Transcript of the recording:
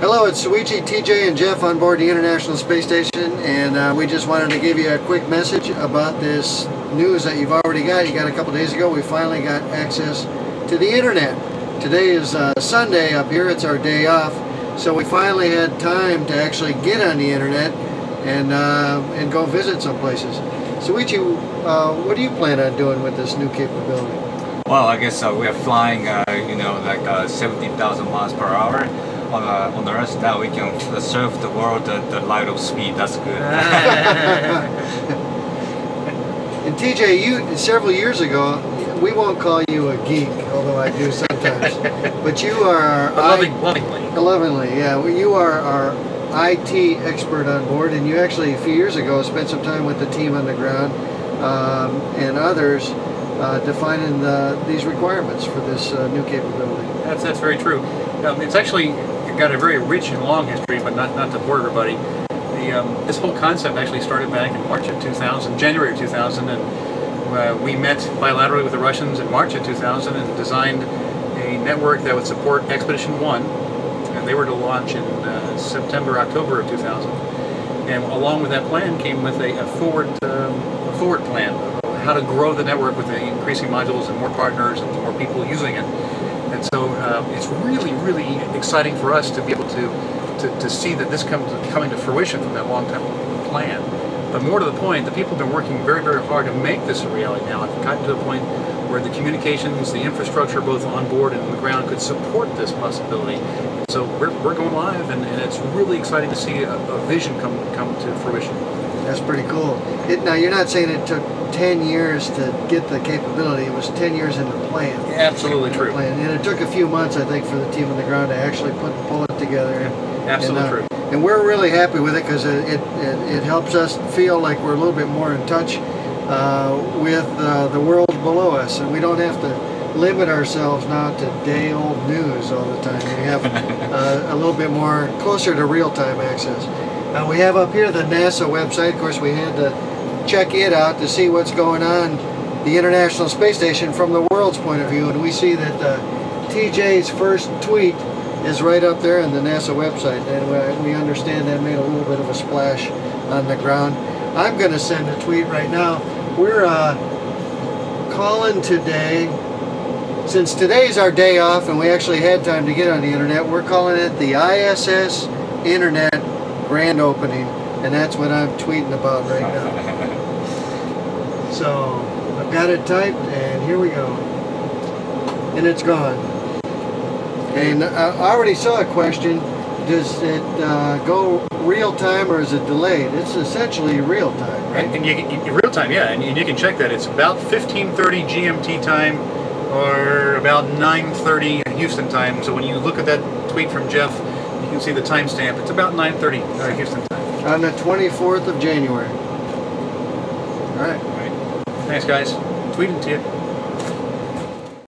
Hello, it's Soichi, TJ, and Jeff on board the International Space Station, and uh, we just wanted to give you a quick message about this news that you've already got. You got a couple days ago. We finally got access to the internet. Today is uh, Sunday up here. It's our day off, so we finally had time to actually get on the internet and uh, and go visit some places. Soichi, uh, what do you plan on doing with this new capability? Well, I guess uh, we're flying, uh, you know, like uh, 17,000 miles per hour uh, on the Earth. Now we can serve the world at the light of speed. That's good. and TJ, you several years ago, we won't call you a geek, although I do sometimes. but you are loving, I, lovingly. Lovingly, yeah. You are our IT expert on board, and you actually a few years ago spent some time with the team on the ground um, and others uh, defining the, these requirements for this uh, new capability. That's that's very true. Um, it's actually got a very rich and long history, but not not to bore everybody. The, um, this whole concept actually started back in March of 2000, January of 2000, and uh, we met bilaterally with the Russians in March of 2000 and designed a network that would support Expedition 1, and they were to launch in uh, September, October of 2000. And along with that plan came with a, a forward um, a forward plan how to grow the network with the increasing modules and more partners and more people using it. And so uh, it's really, really exciting for us to be able to, to, to see that this comes coming to fruition from that long-term plan. But more to the point, the people have been working very, very hard to make this a reality now. I've gotten to the point where the communications, the infrastructure, both on board and on the ground, could support this possibility. So we're, we're going live, and, and it's really exciting to see a, a vision come, come to fruition. That's pretty cool. It, now, you're not saying it took 10 years to get the capability. It was 10 years in the plan. Absolutely true. Plan. And it took a few months, I think, for the team on the ground to actually put pull it together. Absolutely and, uh, true. And we're really happy with it because it, it, it, helps us feel like we're a little bit more in touch uh, with uh, the world below us. And we don't have to limit ourselves now to day-old news all the time. We have uh, a little bit more closer to real-time access. Uh, we have up here the NASA website. Of course, we had to check it out to see what's going on the International Space Station from the world's point of view. And we see that uh, TJ's first tweet is right up there on the NASA website. And we understand that made a little bit of a splash on the ground. I'm going to send a tweet right now. We're uh, calling today, since today's our day off and we actually had time to get on the internet, we're calling it the ISS Internet grand opening, and that's what I'm tweeting about right now. so I've got it typed, and here we go. And it's gone. And I already saw a question. Does it uh, go real time or is it delayed? It's essentially real time, right? And, you, you, real time, yeah. And you can check that. It's about 15:30 GMT time, or about 9:30 Houston time. So when you look at that tweet from Jeff, you can see the timestamp. It's about 9.30 uh, Houston time. On the 24th of January. All right. All right. Thanks, guys. Tweeting to you.